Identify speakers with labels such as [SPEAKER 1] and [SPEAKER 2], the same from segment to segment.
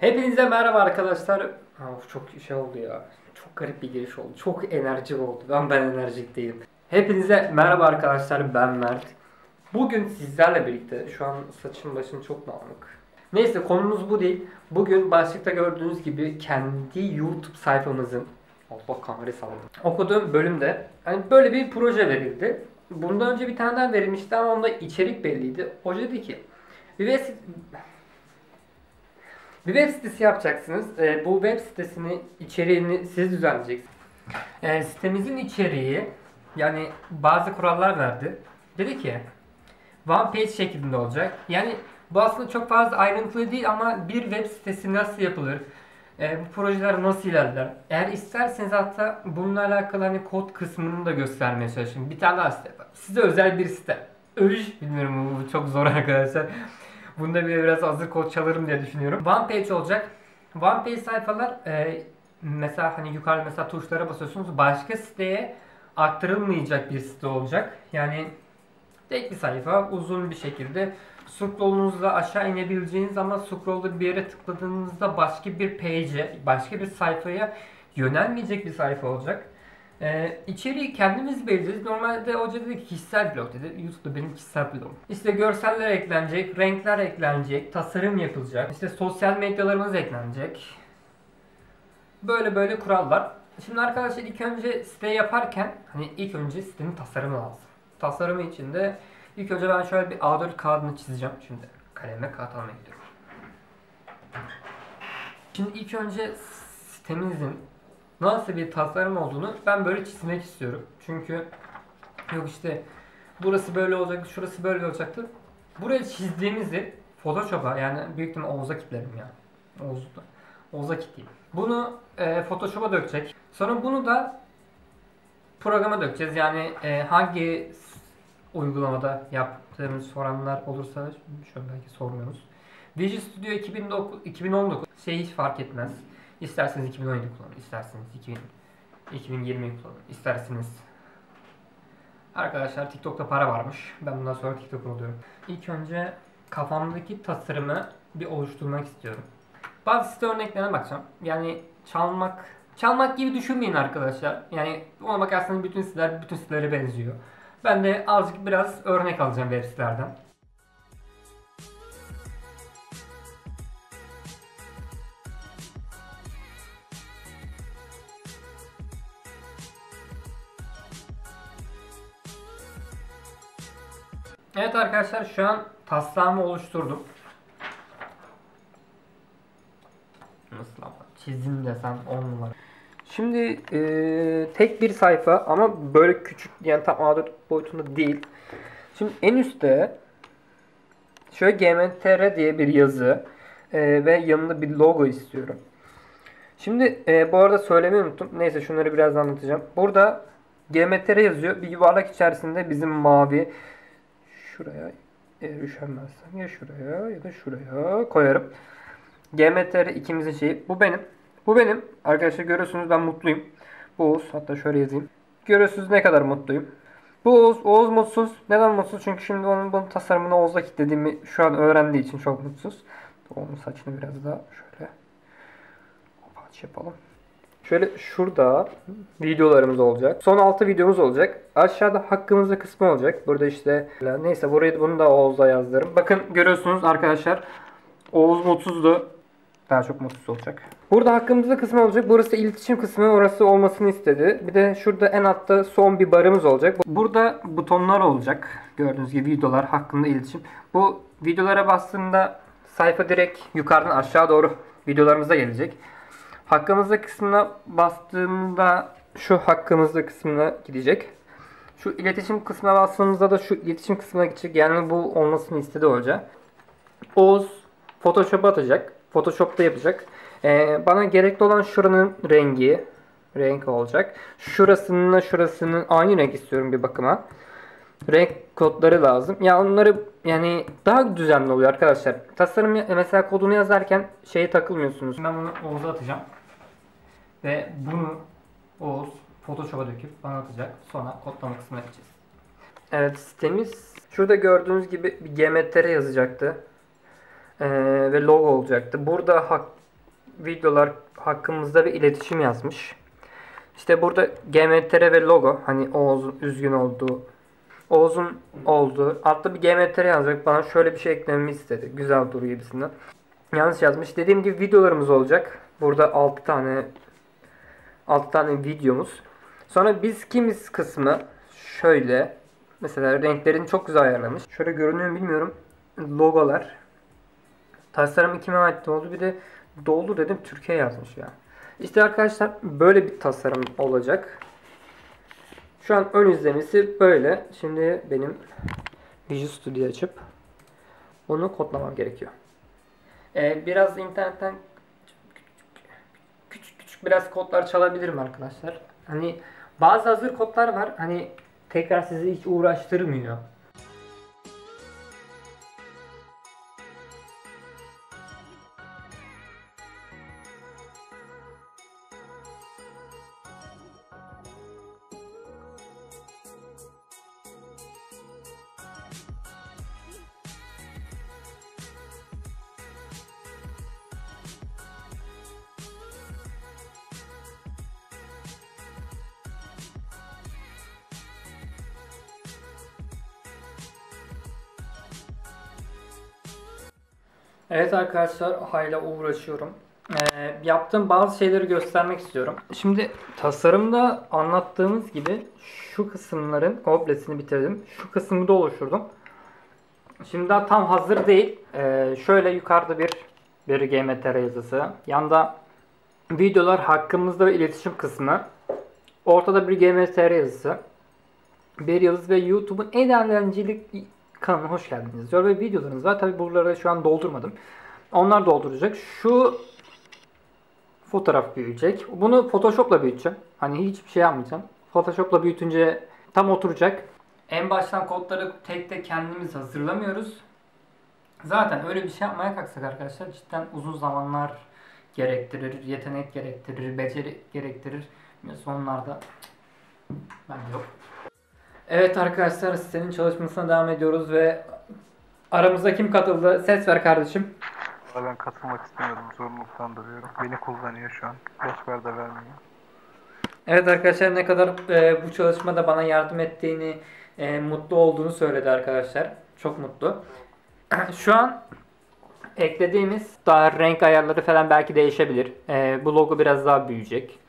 [SPEAKER 1] Hepinize merhaba arkadaşlar. Of, çok şey oldu ya. Çok garip bir giriş oldu. Çok enerjik oldu. Ben ben enerjik değilim. Hepinize merhaba arkadaşlar. Ben Mert. Bugün sizlerle birlikte şu an saçım başım çok dağınık. Neyse konumuz bu değil. Bugün başlıkta gördüğünüz gibi kendi YouTube sayfamızın Allah kahretsin okuduğum bölümde hani böyle bir proje verildi. Bundan önce bir tane daha verilmişti ama onda içerik belliydi. Hoca dedi ki web, bir web sitesi yapacaksınız. Ee, bu web sitesini içeriğini siz düzenleyeceksiniz. Ee, sitemizin içeriği yani bazı kurallar verdi. Dedi ki one page şeklinde olacak. Yani bu aslında çok fazla ayrıntılı değil ama bir web sitesi nasıl yapılır? E, bu projeler nasıl ilerler? Eğer isterseniz hatta bununla alakalı hani kod kısmını da göstermeye çalışayım. Bir tane daha site. Size özel bir site. Övüş bilmiyorum bu çok zor arkadaşlar. Bunda bir biraz hazır kod çalarım diye düşünüyorum. One page olacak. One page sayfalar e, mesela hani yukarı mesela tuşlara basıyorsunuz başka siteye aktarılmayacak bir site olacak. Yani tek bir sayfa uzun bir şekilde scroll'unuzla aşağı inebileceğiniz ama scroll'da bir yere tıkladığınızda başka bir page'e, başka bir sayfaya yönelmeyecek bir sayfa olacak. Ee, içeriği kendimiz belirleyeceğiz. Normalde hoca dedi ki kişisel blog dedi. YouTube'da benim kişisel blogum. İşte görseller eklenecek, renkler eklenecek, tasarım yapılacak. İşte sosyal medyalarımız eklenecek. Böyle böyle kurallar. Şimdi arkadaşlar ilk önce site yaparken hani ilk önce sitenin tasarımı lazım. Tasarımı için de ilk önce ben şöyle bir A4 kağıdını çizeceğim. Şimdi kaleme kağıt almaya gidiyorum. Şimdi ilk önce sitemizin nasıl bir tasarım olduğunu ben böyle çizmek istiyorum. Çünkü yok işte burası böyle olacak, şurası böyle olacaktı. Buraya çizdiğimizi Photoshop'a yani büyük ihtimal Oğuz'a kitlerim ya. Oğuz'da. Oğuz'a kitleyeyim. Bunu e, Photoshop'a dökecek. Sonra bunu da programa dökeceğiz. Yani e, hangi uygulamada yaptığımız soranlar olursa şöyle belki sormuyoruz. Visual Studio 2009, 2019 şey hiç fark etmez. İsterseniz 2017 kullanın, isterseniz 2000, 2020 kullanın, isterseniz Arkadaşlar TikTok'ta para varmış. Ben bundan sonra TikTok oluyorum. İlk önce kafamdaki tasarımı bir oluşturmak istiyorum. Bazı site örneklerine bakacağım. Yani çalmak çalmak gibi düşünmeyin arkadaşlar. Yani ona bakarsanız bütün siteler bütün sitelere benziyor. Ben de azıcık biraz örnek alacağım web sitelerden. Evet arkadaşlar şu an taslağımı oluşturdum. Nasıl ama çizim desem 10 numara. Şimdi e, tek bir sayfa ama böyle küçük yani tam A4 boyutunda değil. Şimdi en üstte şöyle GMTR diye bir yazı e, ve yanında bir logo istiyorum. Şimdi e, bu arada söylemeyi unuttum. Neyse şunları biraz anlatacağım. Burada GMTR yazıyor. Bir yuvarlak içerisinde bizim mavi şuraya eğer üşenmezsem ya şuraya ya da şuraya koyarım. GMTR ikimizin şeyi. Bu benim. Bu benim. Arkadaşlar görüyorsunuz ben mutluyum. Bu Oğuz. Hatta şöyle yazayım. Görüyorsunuz ne kadar mutluyum. Bu Oğuz. Oğuz mutsuz. Neden mutsuz? Çünkü şimdi onun bunun tasarımını Oğuz'da kilitlediğimi şu an öğrendiği için çok mutsuz. Onun saçını biraz daha şöyle aç yapalım. Şöyle şurada videolarımız olacak. Son 6 videomuz olacak. Aşağıda hakkımızda kısmı olacak. Burada işte neyse burayı bunu da Oğuz'a yazdırırım. Bakın görüyorsunuz arkadaşlar. Oğuz mutsuzdu. Daha çok mutsuz olacak. Burada hakkımızda kısmı olacak. Burası iletişim kısmı. Orası olmasını istedi. Bir de şurada en altta son bir barımız olacak. Burada butonlar olacak. Gördüğünüz gibi videolar hakkında iletişim. Bu videolara bastığında sayfa direkt yukarıdan aşağı doğru videolarımıza gelecek. Hakkımızda kısmına bastığımda şu hakkımızda kısmına gidecek. Şu iletişim kısmına bastığımızda da şu iletişim kısmına gidecek. Yani bu olmasını istedi hoca. Oğuz Photoshop'a atacak. Photoshop'ta yapacak. Ee, bana gerekli olan şuranın rengi renk olacak. Şurasının şurasının aynı renk istiyorum bir bakıma. Renk kodları lazım. Ya onları yani daha düzenli oluyor arkadaşlar. Tasarım mesela kodunu yazarken şeye takılmıyorsunuz. Ben bunu Oğuz'a atacağım. Ve bunu Oğuz Photoshop'a döküp bana atacak. Sonra kodlama kısmına gideceğiz. Evet sitemiz şurada gördüğünüz gibi bir GMTR yazacaktı. Ee, ve logo olacaktı. Burada hak, videolar hakkımızda bir iletişim yazmış. İşte burada GMTR ve logo hani Oğuz'un üzgün olduğu Oğuz'un olduğu altta bir GMTR yazacak bana şöyle bir şey eklememi istedi. Güzel duruyor gibisinden. Yanlış yazmış. Dediğim gibi videolarımız olacak. Burada 6 tane 6 tane videomuz. Sonra biz kimiz kısmı şöyle mesela renklerini çok güzel ayarlamış. Şöyle görünüyor bilmiyorum. Logolar. Tasarım kime ait oldu? Bir de doldu dedim Türkiye yazmış ya. İşte arkadaşlar böyle bir tasarım olacak. Şu an ön izlemesi böyle. Şimdi benim Visual Studio açıp onu kodlamam gerekiyor. Ee, biraz internetten biraz kodlar çalabilirim arkadaşlar. Hani bazı hazır kodlar var. Hani tekrar sizi hiç uğraştırmıyor. Evet arkadaşlar hayla uğraşıyorum. Ee, yaptığım bazı şeyleri göstermek istiyorum. Şimdi tasarımda anlattığımız gibi şu kısımların komplesini bitirdim. Şu kısmı da oluşturdum. Şimdi daha tam hazır değil. Ee, şöyle yukarıda bir bir GMTR yazısı. Yanda videolar hakkımızda ve iletişim kısmı. Ortada bir GMTR yazısı. Bir yıldız ve YouTube'un en eğlenceli kanalına hoş geldiniz diyor ve videolarınız var. Tabi buraları şu an doldurmadım. Onlar dolduracak. Şu fotoğraf büyüyecek. Bunu Photoshop'la büyüteceğim. Hani hiçbir şey yapmayacağım. Photoshop'la büyütünce tam oturacak. En baştan kodları tek tek kendimiz hazırlamıyoruz. Zaten öyle bir şey yapmaya kalksak arkadaşlar cidden uzun zamanlar gerektirir, yetenek gerektirir, beceri gerektirir. Sonlarda bence yok. Evet arkadaşlar sitenin çalışmasına devam ediyoruz ve aramızda kim katıldı? Ses ver kardeşim.
[SPEAKER 2] Ben katılmak istemiyordum. Zorunluluktan duruyorum. Beni kullanıyor şu an. Boş da vermiyor.
[SPEAKER 1] Evet arkadaşlar ne kadar e, bu çalışmada bana yardım ettiğini, e, mutlu olduğunu söyledi arkadaşlar. Çok mutlu. Şu an eklediğimiz daha renk ayarları falan belki değişebilir. E, bu logo biraz daha büyüyecek.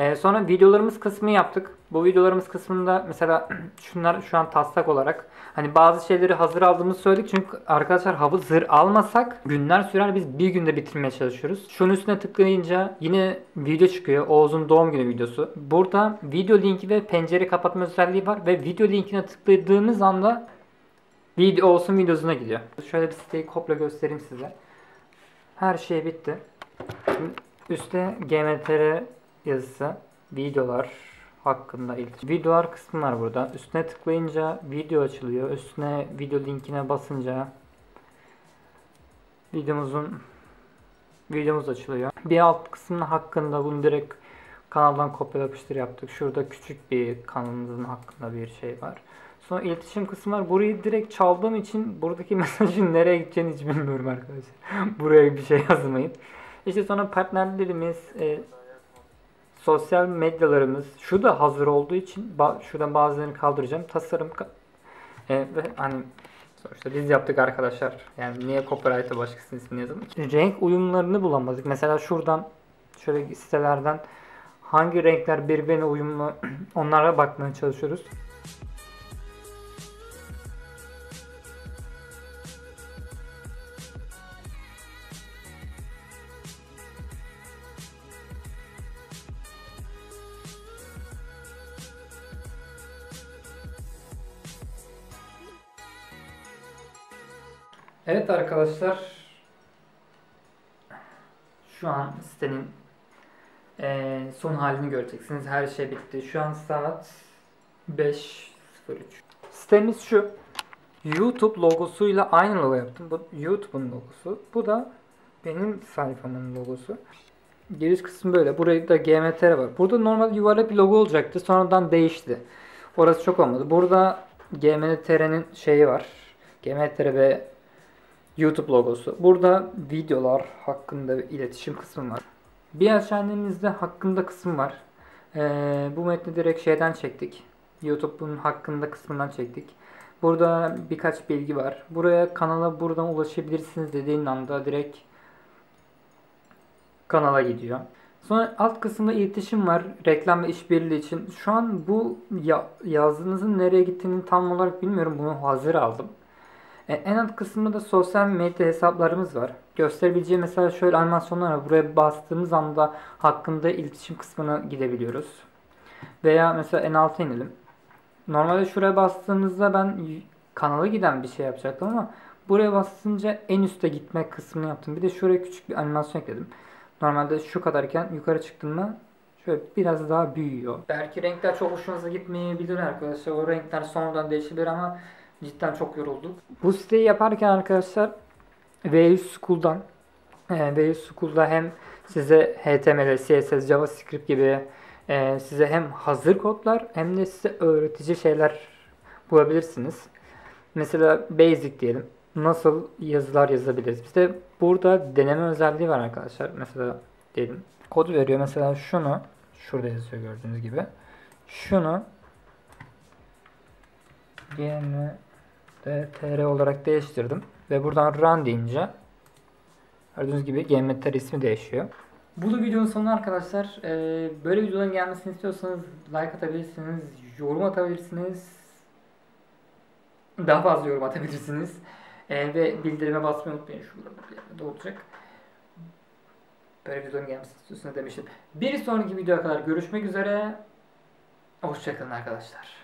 [SPEAKER 1] E, sonra videolarımız kısmı yaptık. Bu videolarımız kısmında mesela şunlar şu an taslak olarak hani bazı şeyleri hazır aldığımızı söyledik. Çünkü arkadaşlar hazır almasak günler sürer biz bir günde bitirmeye çalışıyoruz. Şunun üstüne tıklayınca yine video çıkıyor. Oğuz'un doğum günü videosu. Burada video linki ve pencere kapatma özelliği var ve video linkine tıkladığımız anda video olsun videosuna gidiyor. Şöyle bir siteyi kopya göstereyim size. Her şey bitti. Şimdi üstte GMTR yazısı, videolar hakkında iletişim. Videolar kısmı var burada. Üstüne tıklayınca video açılıyor. Üstüne video linkine basınca videomuzun videomuz açılıyor. Bir alt kısmının hakkında bunu direkt kanaldan kopya yapıştır yaptık. Şurada küçük bir kanalımızın hakkında bir şey var. Sonra iletişim kısmı var. Burayı direkt çaldığım için buradaki mesajın nereye gideceğini hiç bilmiyorum arkadaşlar. Buraya bir şey yazmayın. İşte sonra partnerlerimiz, e, sosyal medyalarımız şu da hazır olduğu için şuradan bazılarını kaldıracağım. Tasarım e, ve hani sonuçta biz yaptık arkadaşlar. Yani niye copyright'a başkasının ismini yazalım? Renk uyumlarını bulamadık. Mesela şuradan şöyle sitelerden hangi renkler birbirine uyumlu onlara bakmaya çalışıyoruz. Evet arkadaşlar. Şu an sitenin e, son halini göreceksiniz. Her şey bitti. Şu an saat 5.03. Sitemiz şu. YouTube logosuyla aynı logo yaptım. Bu YouTube'un logosu. Bu da benim sayfamın logosu. Giriş kısmı böyle. Burayı da GMTR var. Burada normal yuvarlak bir logo olacaktı. Sonradan değişti. Orası çok olmadı. Burada GMTR'nin şeyi var. GMTR ve YouTube logosu. Burada videolar hakkında iletişim kısmı var. Bir aşağı indiğimizde hakkında kısım var. Ee, bu metni direkt şeyden çektik. YouTube'un hakkında kısmından çektik. Burada birkaç bilgi var. Buraya kanala buradan ulaşabilirsiniz dediğin anda direkt kanala gidiyor. Sonra alt kısımda iletişim var. Reklam ve işbirliği için. Şu an bu ya, yazdığınızın nereye gittiğini tam olarak bilmiyorum. Bunu hazır aldım. E, en alt kısımda da sosyal medya hesaplarımız var. Gösterebileceğim mesela şöyle animasyonlar var. Buraya bastığımız anda hakkında iletişim kısmına gidebiliyoruz. Veya mesela en alta inelim. Normalde şuraya bastığımızda ben kanala giden bir şey yapacaktım ama buraya bastınca en üste gitme kısmını yaptım. Bir de şuraya küçük bir animasyon ekledim. Normalde şu kadarken yukarı çıktığımda şöyle biraz daha büyüyor. Belki renkler çok hoşunuza gitmeyebilir arkadaşlar. O renkler sonradan değişebilir ama cidden çok yorulduk. Bu siteyi yaparken arkadaşlar VU School'dan e, VU School'da hem size HTML, CSS, JavaScript gibi e, size hem hazır kodlar hem de size öğretici şeyler bulabilirsiniz. Mesela Basic diyelim. Nasıl yazılar yazabiliriz? Bizde burada deneme özelliği var arkadaşlar. Mesela diyelim kod veriyor. Mesela şunu şurada yazıyor gördüğünüz gibi. Şunu GMTR olarak değiştirdim. Ve buradan run deyince gördüğünüz gibi GMTR ismi değişiyor. Bu da videonun sonu arkadaşlar. Ee, böyle videoların gelmesini istiyorsanız like atabilirsiniz, yorum atabilirsiniz. Daha fazla yorum atabilirsiniz. Ee, ve bildirime basmayı unutmayın. Şurada bir olacak. Böyle videonun gelmesini istiyorsanız demiştim. Bir sonraki videoya kadar görüşmek üzere. Hoşçakalın arkadaşlar.